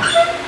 Ha